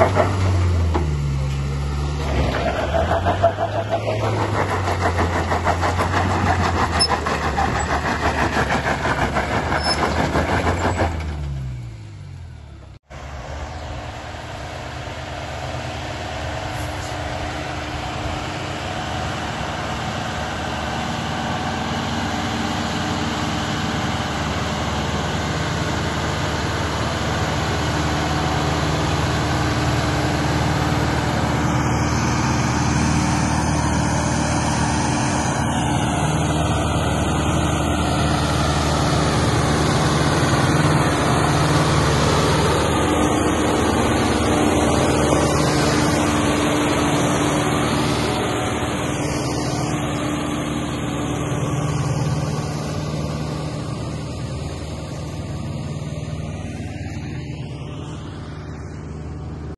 Okay.